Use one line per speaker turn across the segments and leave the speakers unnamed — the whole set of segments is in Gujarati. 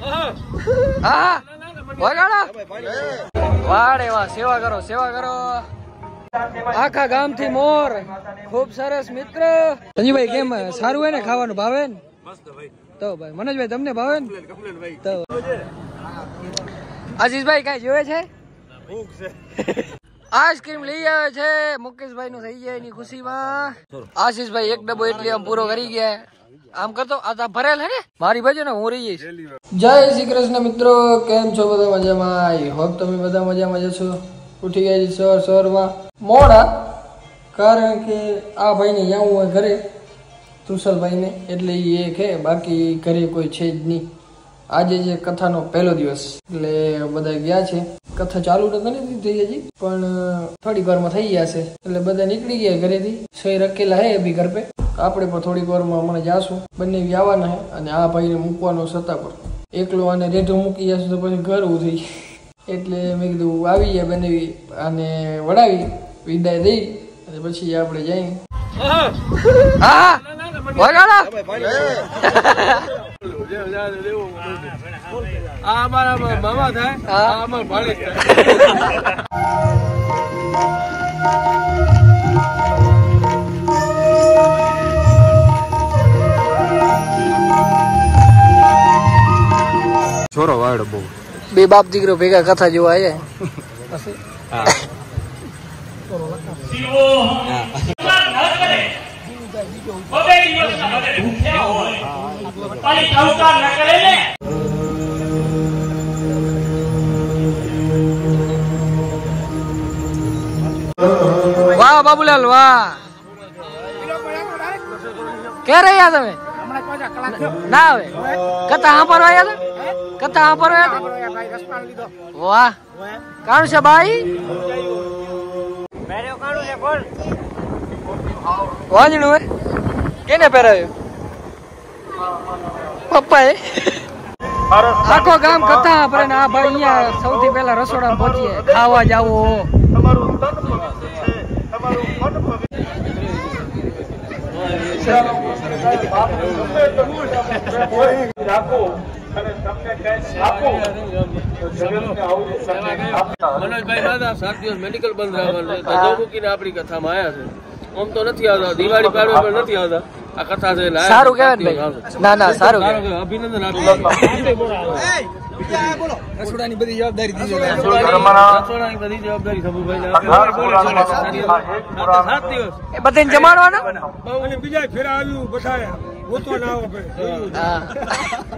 હા વગાડો. વાડે વાહ સેવા કરો સેવા કરો. આખા ગામથી મોર. ખૂબ સરસ મિત્ર. સંજીભાઈ કેમ સારું હોય ને? ખાવાનું ભાવે ને? તો ભાઈ મનોજભાઈ તમને ભાવે ને? તો. આશીષભાઈ કઈ જોવે છે. આઈસ્ક્રીમ લઈ આવે છે. મુકેશભાઈ નું થઈ જાય એની ખુશીમાં. આશીષભાઈ એક ડબ્બો એટલે આમ પૂરો કરી ગયા. આમ કરતો, આ ભરેલ હે મારી બાજુ ને હું રહી જઈશ. જય શ્રી કૃષ્ણ મિત્રો, કેમ છો બધા મજામાં? આઈ હોપ તમે બધા મજામાં જશો ઉઠી ગયા છે સવાર સવારમાં. મોડા, કારણ કે આ ભાઈને જવું હોય ઘરે, તુષારભાઈને, એટલે એ કે બાકી ઘરે કોઈ છે જ નહીં. આજે છે કથાનો પહેલો દિવસ, એટલે બધા ગયા છે. કથા ચાલુ તો નથી થઈ હજી, પણ થોડીક વારમાં થઈ ગયા છે. એટલે બધા નીકળી ગયા ઘરેથી. સહી રખેલા હે અભી ઘર પે. આપણે પણ થોડીક વારમાં હમણાં જાશું. બંને આવવાના હે, અને આ ભાઈને મૂકવાનો સત્તા પર. એકલો અને રેઢો મૂકી જશે તો પછી ઘર ઉધી એટલે મેં કીધું, આવી ગયા બંને અને વડાવી વિદાય દઈ, અને પછી આપણે જઈએ. વગાડો
આ મામા થાય. આ અમારા છોરો વાળો બહુ
બે બાપ દીકરો ભેગા કથા જોવા આવ્યા વાહ બાબુલાલ વાહ ક્યારે રહ્યા તમે ના આવે કથા સાંભળવા આવ્યા હતા કથા સાંભળવા આવ્યા હતા વાહ કાણ છે ભાઈ વાંજણું હે કેને પહેરાવ્યું પપ્પાએ. આખો ગામ કથા આપણે આ ભાઈ અહીંયા સૌથી પહેલા રસોડા પહોંચીએ. ખાવા જાવો.
મનોજભાઈ દાદા સાત દિવસ મેડિકલ બંધ રહેવાનું છે. મૂકીને આપણી કથામાં આયા છે. આમ તો નથી આવતા. દિવાળી પાડવા પણ નથી આવતા.
સારું કેવાય ને ભાઈ. ના ના સારું.
અભિનંદન રસોડાની બધી જવાબદારી સબુભાઈને આપી. આ સાત દિવસ.
એ બધાને જમાડવાના?
બીજા ફેરા આવ્યું બતાવ્યા ગોતવા ના આવે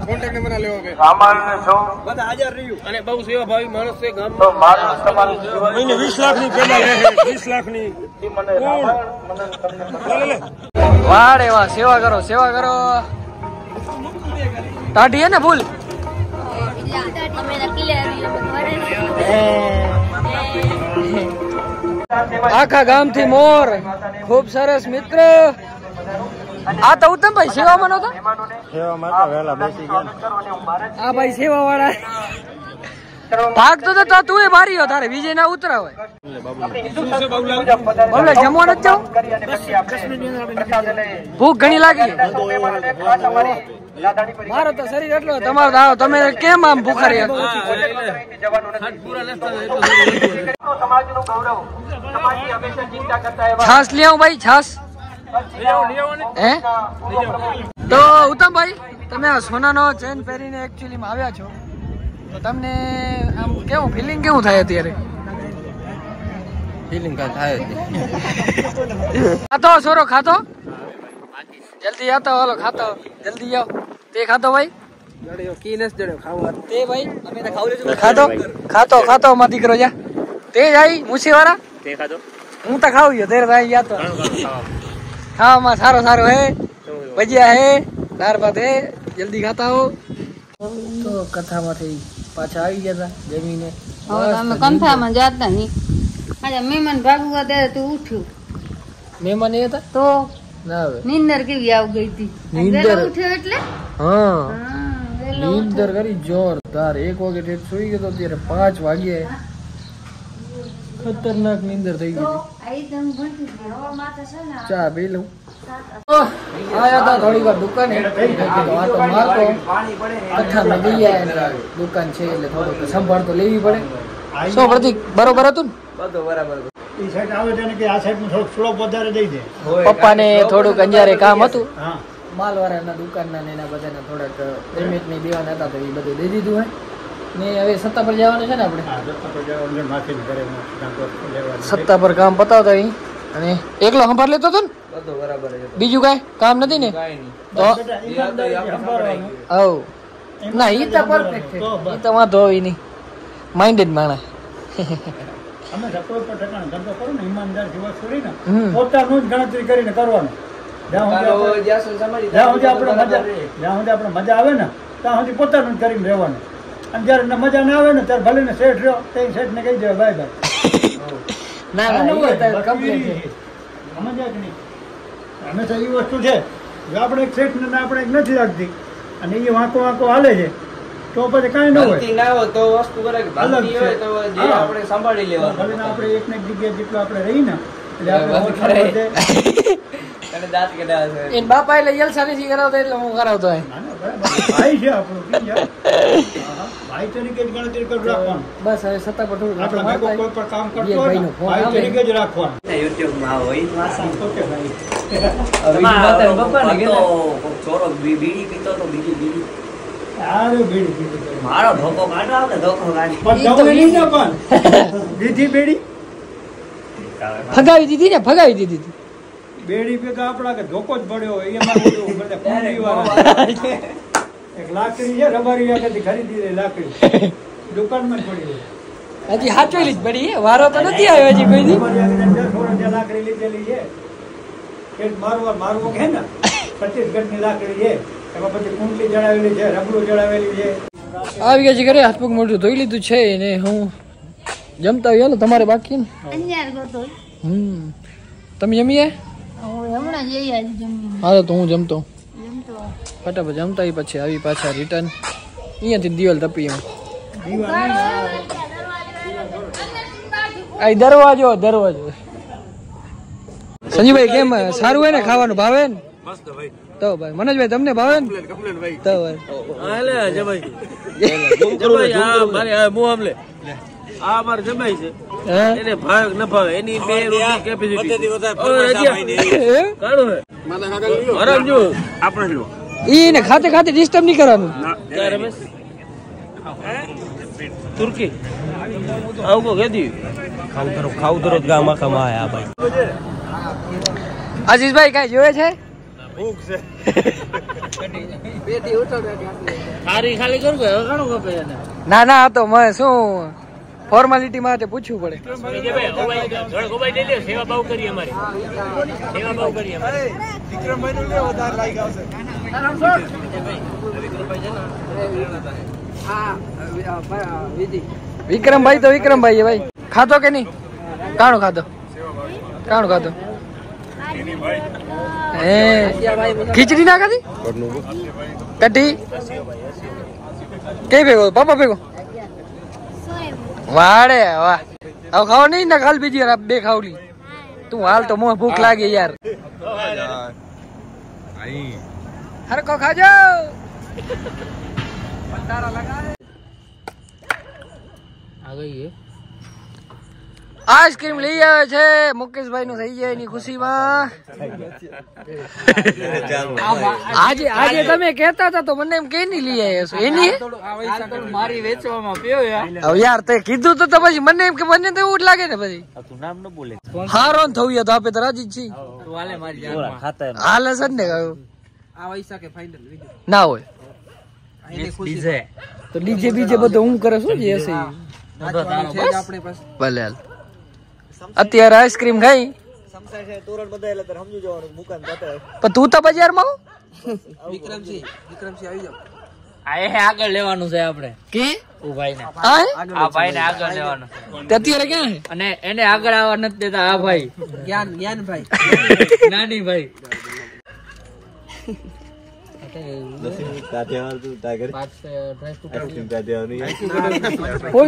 કોન્ટેક્ટ નંબર લેવો કે.
સામાન્ય છો?
બધા હાજર રહ્યું. અને બહુ સેવા ભાવી માણસ છે
તો મારું તમારું જીવન
મહિને વીસ લાખની પેલા લે વીસ લાખની
મને મને તમને
વાડે વાહ સેવા કરો સેવા કરો. ટાઢી હે ને ફૂલ?
આવી
આખા ગામથી મોર ખૂબ સરસ મિત્ર. આ તો ઉત્તમભાઈ સેવામાં ગયા. આ ભાઈ સેવા વાળા ભાગતો તો તો તું એ મારી હો તારે વિજય ના ઉતરા હોય. બોલે જમવા નથી જાવ ભૂખ ઘણી લાગી. મારો તો શરીર એટલો તમારો આવો તમે કેમ આમ
ભૂખારી
છાસ લઈ આવું ભાઈ છાસ. હે? તો ઉત્તમભાઈ તમે આ સોનાનો ચેન પહેરીને એકચ્યુઅલી આવ્યા છો? તો તમને આમ કેવું ફિલિંગ કેવું થાય અત્યારે?
ફિલિંગ કાંઈ થાય જ
ખાતો છોરો ખાતો? જલ્દી આતો હાલો ખાતો. જલ્દી આવો. તે ખાતો ભાઈ? ખાતો? ખાતો ખાતો માં દીકરો જા. તે જાય મૂછી વાળા હું તો ખાવ ગયો તેરે ભાઈ યા તો. ખાવામાં. સારો સારો હે. ભજીયા હે. દાળ ભાત હે. જલ્દી ખાતા હો. તો કથામાંથી પાછા આવી ગયા હતા જમીને.
અમે કંથામાં જાતા નહીં. આજે મહેમાન ભાગવા ત્યારે તું ઉઠ્યું.
મહેમાન એ હતા?
તો?
ના હવે
નીંદર કેવી આવ ગઈ હતી?
નીંદર?
ઉઠ્યો એટલે?
હા. નીંદર કરી જોરદાર. એક વાગે ઠેઠ સુઈ ગયો ત્યારે પાંચ વાગે ખતરનાક નીંદર થઈ ગઈ ચા પી લઉં. થોડી વાર દુકાને તો આ તો મારતો કથામાં જઈ આયા દુકાન છે એટલે થોડુંક સંભાળ તો લેવી પડે સો પ્રતિક બરોબર હતું
સાઈડ આવે છે ને કે આ સાઈડ થોડોક
અંજારે કામ હતું.
હા.
માલવાળાના દુકાનના ને એના બધાના થોડાક પેમેન્ટની દેવાના હતા તો એ બધું દઈ દીધું હોય ને હવે સત્તા પર જવાનું છે ને આપણે. સત્તા પર કામ પતાવતા અને એકલો સંભાળ લેતો હતો ને? બીજું કઈ કામ નથી ને? તો. હવ ના ઈ તો પરફેક્ટ છે.
તો
ઈ તો વાંધો હોય નહીં. માઇન્ડેડ માણસ.
અમે તો કોઈ પણ ધંધો કરો ને ઈમાનદારથી વસ્તુ લઈને પોતાનું જ ગણતરી કરીને કરવાનું. જ્યાં સુધી આપણે- જ્યાં સુધી આપણે મજા જ્યાં સુધી આપણે મજા આવે ને ત્યાં સુધી પોતાનું જ કરીને રહેવાનું. અને જ્યારે મજા ના આવે ને ત્યારે ભલે ને શેઠ રહ્યો તે શેઠને કહી દેવાય બાય બાય.
ના ના કમ્પ્લીટ
નહીં? તો એ વસ્તુ છે જો આપણે એક શેઠ ને આપણે એક નથી લાગતી અને એ વાંકો વાંકો હાલે છે તો પછી કાંઈ ન હોય
ના હોય તો વસ્તુ કરે બનતી હોય તો જે આપણે સંભાળી લેવા
ભલે આપણે એક ને એક જગ્યાએ જેટલું આપણે રહી ને એટલે આપણે
વાત
ઓછું
કરે.
વધે.
અને દાંત કઢાવે છે
એને બાપા એટલે યલ નથી કરાવતા એટલે હું કરાવતો.
ભાઈ છે આપણું. ભાઈ તરીકે જ ગણતરી કરી રાખવાનું.
બસ હવે સત્તા પર થોડું
આપણે
આટલું
કોઈ પણ કામ કરતો હોય ને ભાઈ તરીકે જ રાખવાનું.
યુટ્યુબમાં હોય
આ તો કે ભાઈ
છોરો બીડી પીતો તો બીજી બીડી.
સારું બીડી પીધી તો.
મારો ધોકો કાઢો આપણે કાઢી.
દીધી બેડી.
ફગાવી દીધી ને ફગાવી દીધી
બેડી ભેગા આપણા કે ધોકો જ પડ્યો હોય એમાં. એક લાકડી છે રબારી આગળથી ખરીદી લે લાકડી. દુકાનમાં પડી હોય
હજી હાચવેલી જ પડી વારો તો નથી આવ્યો હજી કોઈ દી.
લાકડી લીધેલી છે કે મારવા મારવો કે ને છત્તીસગઢની લાકડી છે એમાં પછી કુંડલી જડાવેલી છે રબડું જડાવેલી છે.
આવી ગયા છે ઘરે હાથ પગ મોઢું ધોઈ લીધું છે ને હું જમતા આવ્યો ને તમારે બાકી ને? હમ. તમે જમીએ?
હા હમણાં જઈ
હાલો તો હું જમતો. ફટાફટ જમતા આવી પછી આવી પાછા રિટર્ન અહીંયાથી દિવાલ તપી એમ. આ દરવાજો દરવાજો. સંજીભાઈ કેમ સારું હોય ને? ખાવાનું ભાવે ને? તો ભાઈ મનોજભાઈ તમને ભાવે ને? તો ભાઈ.
હાલે જમાઈ. જમાઈ આ મારે આ મું આ અમારે જમાઈ છે. એને ભાવે ન ભાવે. એની બે રૂપિયા કેપેસિટી
એમ?
કાઢો હે? આરામ જો આપણે જો
ઈ ને ખાતે ખાતે ડિસ્ટર્બ નહીં કરવાનું.
તુર્કી? આવું કો કેદી
આશીષભાઈ કઈ જોયે છે?
ખારી ખાલી કરું કે? હવે ઘણું કપે એને?
ના ના આ તો મને શું ફોર્માલિટી માટે પૂછવું પડે.
ગોબાઈ લઈ લે સેવા ભાવ કરીએ અમારી. સેવા બહુ કરી અમારી.
વિક્રમભાઈ તો વિક્રમભાઈ ભાઈ. ખાતો કે નહીં? કાણો ખાતો કાણો ખાતો હે. ખીચડી ના ખાધી? કઢી? કઈ ભેગો? પાપા ભેગો? વાડે વાહ. હવે ખાવ નહીં ને ખાલ બીજી યાર બે ખાવલી તું હાલ તો મોં ભૂખ લાગે યાર. હરકો ખાજો. આઈસ્ક્રીમ લઈ આવે છે. મુકેશભાઈ નું થઈ જાય એની ખુશીમાં. આજે આજે તમે કેતા હતા તો મને એમ કે નહીં લઈ આવ્યા છો? એની?
મારી વેચવામાં પીયો યાર
તે કીધું તો તો પછી મને એમ કે મને તો એવું જ લાગે ને પછી.
તું નામ ન બોલે.
હારો થવું તો આપે તો રાજી છીએ.
તું હાલે
છે ને કહ્યું
આ
ના હોય.
ડીજે
તો ડીજે બીજે બધું હું કરે શું? જે
પાસે
ભલે અત્યારે આઈસ્ક્રીમ ખાઈ.
સમસાય છે તોરણ બધા એટલે તારે સમજી જવાનું મુકાન બતાવે
પણ તું તો બજારમાં
વિક્રમસિંહ વિક્રમસિંહ આવી જાવ આગળ લેવાનું છે આપણે.
કે?
ઓ ભાઈ ને
આ
ભાઈ ને આગળ લેવાનું.
અત્યારે ક્યાં
અને એને આગળ આવવા નથી દેતા આ ભાઈ. જ્ઞાન જ્ઞાન ભાઈ નાની ભાઈ.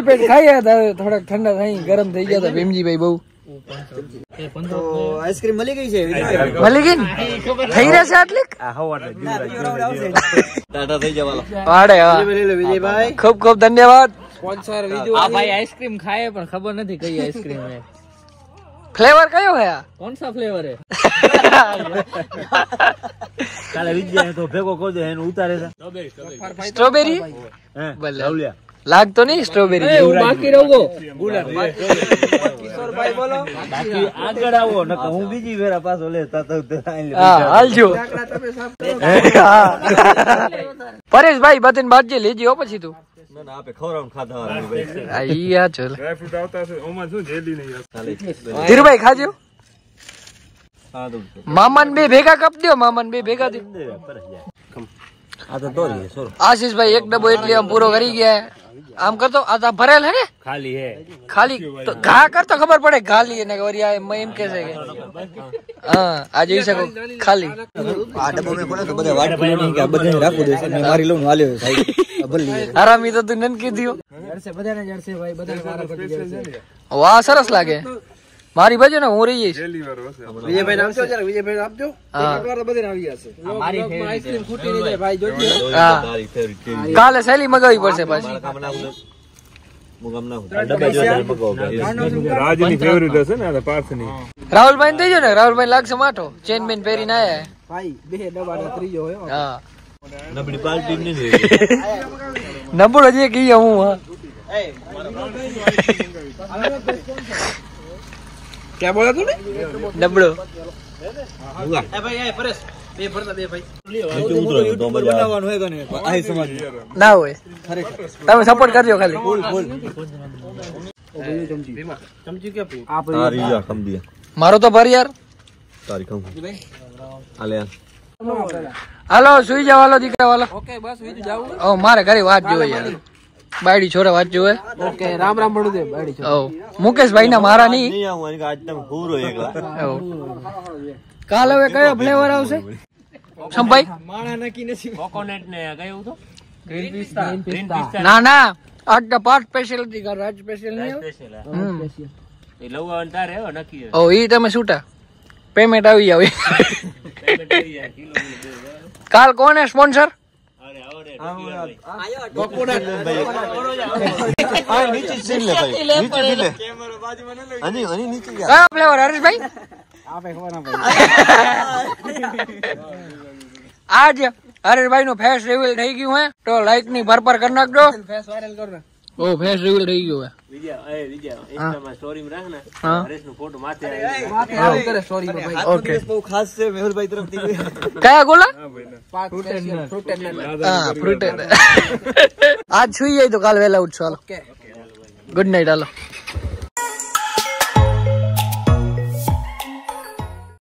પેટ ખાઈ થોડાક ઠંડા થઈ ગરમ થઈ ગયા હતા ભીમજીભાઈ બહુ.
આઈસ્ક્રીમ મળી ગઈ છે
મળી ગઈ ને? થઈ રહેશે આટલી? વાડે હા.
વિજયભાઈ.
ખૂબ ખૂબ ધન્યવાદ.
આ ભાઈ આઈસ્ક્રીમ ખાય પણ ખબર નથી કઈ આઈસ્ક્રીમ હે
ફ્લેવર કયો હે આ?
કોણ સા ફ્લેવર હે
કાલે વિજય તો ભેગો કરજો એનું ઉતારે છે.
સ્ટ્રોબેરી? ભલે. લાગતો નહીં સ્ટ્રોબેરી?
બાકી રહો
બાકી આગળ આવો નકર હું બીજી વેરા પાછો લે તો તો આઈ લે.
હા હાલજો. પરેશભાઈ બધાને બાજી લેજી હો પછી તું. ધીરુભાઈ ખાજો. મામાને બે ભેગા કપ દો મામાન બે ભેગા દો
આ તો દોરી સોરો
આશીષભાઈ એક ડબ્બો એટલે આમ પૂરો કરી ગયા. આમ કરતો આ તો ભરેલ હે ને?
ખાલી હે.
ખાલી. તો ઘા કરતો ખબર પડે? ખાલી એને ઓરિયા એમ એમ કે છે કે. હા આ જોઈ શકો ખાલી.
આ ડબ્બો મે પડે તો બધા વાટ નહીં કે બધા બધાને રાખવું મે મારી લઉં હાલ્યો સાહેબ. ભલી
આરામી તો તું નન કીધું વાહ સરસ લાગે. મારી બાજુ ને હું રહી જઈશ.
વિજયભાઈ નામ છે વિજયભાઈ આપજો.
હા.
મારી આઈસ્ક્રીમ ફૂટી જાય ભાઈ જોજો.
હા.
તારી ફેવરિટ કેવી
કાલે સહેલી મગાવવી પડશે પાછી.
ના ના મગાવો
રાહુલભાઈ થઈ ને. રાહુલભાઈ લાગશે માઠો. ચેન બેન પહેરીને આયા.
ભાઈ બે ડબ્બા ત્રીજો
હા.
નબળી પાર્ટી નહીં
નબળો જે કહીએ હું હા.
ક્યાં બોલા તું
ના હોય તમે સપોર્ટ કરજો ખાલી મારો તો ભર યાર
હાલ.
હાલો સુઈ જાવ હાલો દીકરા વાલો
ઓકે બસ બીજું
મારે ઘરે વાત જોવે યાર બાયડી છોરા વાત જોવે
ઓકે રામ રામ ભણું દે બાડી
ઓ મુકેશભાઈ ના મારા નહીં.
નહીં આવું એને આજ તમે પૂરો એકલા.
ઓ. કાલ હવે કયો ફ્લેવર આવશે? સંભાઈ?
માણા નકી નથી.
કોકોનટ ને કયું તો?
ગ્રીન પિસ્તા.
ના ના. આજ તો પાર્ટ સ્પેશિયલ હતી કાલ રાજ સ્પેશિયલ નહીં સ્પેશિયલ.
એ લવું તારે હો નકી
ઓ ઈ તમે છૂટા. પેમેન્ટ આવી જાવ. કાલ કોને સ્પોન્સર કયો ફ્લેવર હરીશભાઈ? આજ હરેશભાઈ નું ફેસ રિવીલ થઈ ગયું હે તો લાઈકની ભરપર કરી નાખજો.
ફેસ વાયરલ કર
ઓ ફેસ રિવીલ થઈ ગયો
વિજય એ વિજય ઇન્સ્ટામાં સ્ટોરી રાખ ને.
હા.
ફોટો માથે
માથે આવું કરે સ્ટોરી ભાઈ.
ઓકે
બહુ ખાસ છે મેહુલભાઈ તરફથી.
કયા ગોલા?
પાક સ્પેશિયલ
હા ફ્રૂટ આજ સુઈ જાય તો કાલ વહેલા ઉઠશો હાલો. ગુડ નાઈટ હાલો.